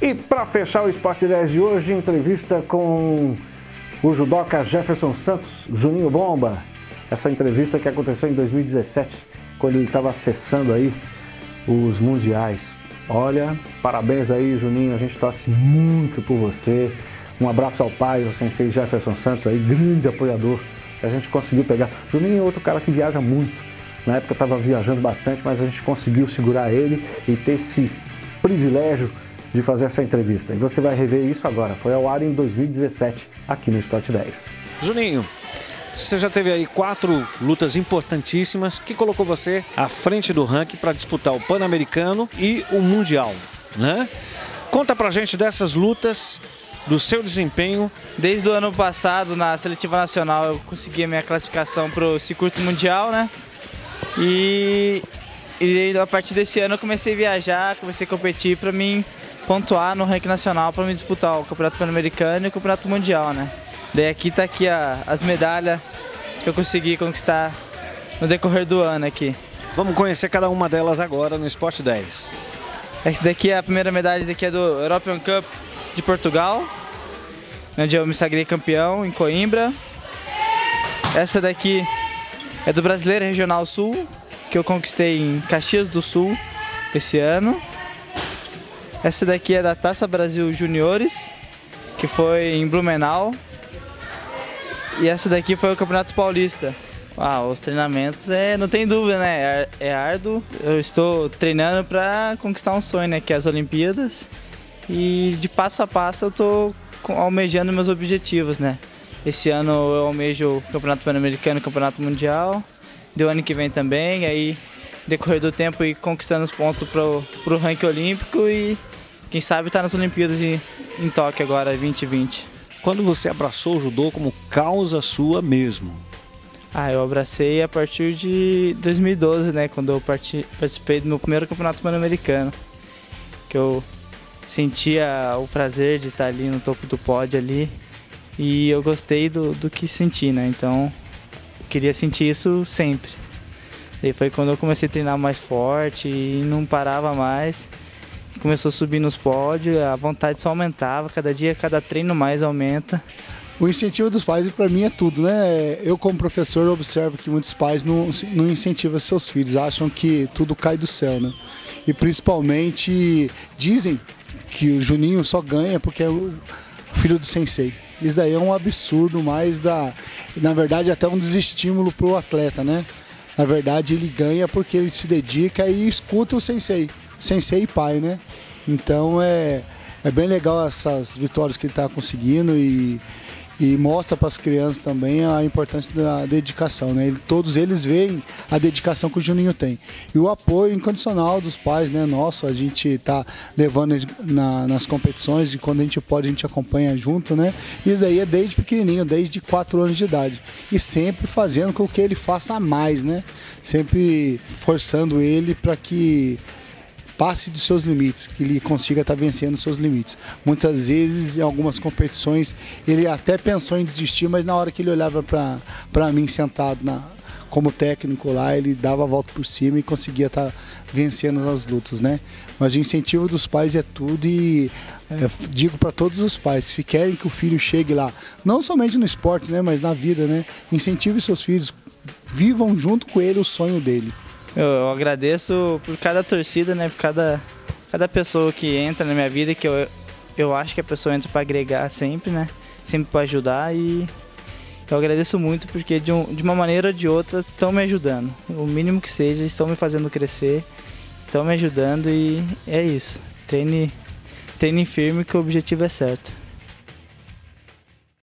E para fechar o Esporte 10 de hoje, entrevista com o judoca Jefferson Santos, Juninho Bomba. Essa entrevista que aconteceu em 2017, quando ele estava acessando aí os mundiais. Olha, parabéns aí, Juninho, a gente torce muito por você. Um abraço ao pai, o sensei Jefferson Santos aí, grande apoiador. A gente conseguiu pegar. Juninho é outro cara que viaja muito. Na época estava viajando bastante, mas a gente conseguiu segurar ele e ter esse privilégio de fazer essa entrevista. E você vai rever isso agora. Foi ao ar em 2017, aqui no Sport 10. Juninho, você já teve aí quatro lutas importantíssimas que colocou você à frente do ranking para disputar o Pan-Americano e o Mundial, né? Conta pra gente dessas lutas, do seu desempenho. Desde o ano passado, na seletiva nacional, eu consegui a minha classificação para o circuito mundial, né? E, e a partir desse ano eu comecei a viajar, comecei a competir para mim pontuar no ranking nacional para me disputar o Campeonato Pan-Americano e o Campeonato Mundial, né? Daí aqui tá aqui a, as medalhas que eu consegui conquistar no decorrer do ano aqui. Vamos conhecer cada uma delas agora no Sport 10. Essa daqui é a primeira medalha, daqui é do European Cup de Portugal, onde eu me sagrei campeão em Coimbra. Essa daqui é do Brasileiro Regional Sul, que eu conquistei em Caxias do Sul esse ano. Essa daqui é da Taça Brasil Juniores, que foi em Blumenau. E essa daqui foi o Campeonato Paulista. Ah, os treinamentos é, não tem dúvida, né? É, é árduo. Eu estou treinando para conquistar um sonho, né? Que é as Olimpíadas. E de passo a passo eu estou almejando meus objetivos, né? Esse ano eu almejo o Campeonato Pan-Americano Campeonato Mundial. Do ano que vem também. Aí decorrer do tempo e conquistando os pontos para o ranking olímpico e quem sabe estar tá nas Olimpíadas em, em Tóquio agora, 2020. Quando você abraçou o judô como causa sua mesmo? Ah, eu abracei a partir de 2012, né? Quando eu participei do meu primeiro campeonato pan-americano. Que eu sentia o prazer de estar ali no topo do pódio ali. E eu gostei do, do que senti, né? Então, eu queria sentir isso sempre. E foi quando eu comecei a treinar mais forte e não parava mais. Começou a subir nos pódios, a vontade só aumentava, cada dia, cada treino mais aumenta. O incentivo dos pais, para mim, é tudo, né? Eu, como professor, observo que muitos pais não, não incentivam seus filhos, acham que tudo cai do céu, né? E principalmente dizem que o Juninho só ganha porque é o filho do sensei. Isso daí é um absurdo, mais da. Na verdade, até um desestímulo para o atleta, né? Na verdade, ele ganha porque ele se dedica e escuta o sensei. Sensei e pai, né? Então é, é bem legal essas vitórias que ele está conseguindo e, e mostra para as crianças também a importância da dedicação, né? Ele, todos eles veem a dedicação que o Juninho tem. E o apoio incondicional dos pais, né? Nosso, a gente está levando na, nas competições e quando a gente pode a gente acompanha junto, né? Isso aí é desde pequenininho, desde 4 anos de idade. E sempre fazendo com que ele faça mais, né? Sempre forçando ele para que passe dos seus limites, que ele consiga estar tá vencendo os seus limites. Muitas vezes, em algumas competições, ele até pensou em desistir, mas na hora que ele olhava para mim sentado na, como técnico lá, ele dava a volta por cima e conseguia estar tá vencendo as lutas, né? Mas o incentivo dos pais é tudo e é, digo para todos os pais, se querem que o filho chegue lá, não somente no esporte, né, mas na vida, né? Incentive seus filhos, vivam junto com ele o sonho dele. Eu, eu agradeço por cada torcida, né? Por cada, cada pessoa que entra na minha vida, que eu, eu acho que a pessoa entra para agregar sempre, né? Sempre para ajudar e eu agradeço muito porque de, um, de uma maneira ou de outra estão me ajudando. O mínimo que seja, estão me fazendo crescer, estão me ajudando e é isso. Treine, treine firme que o objetivo é certo.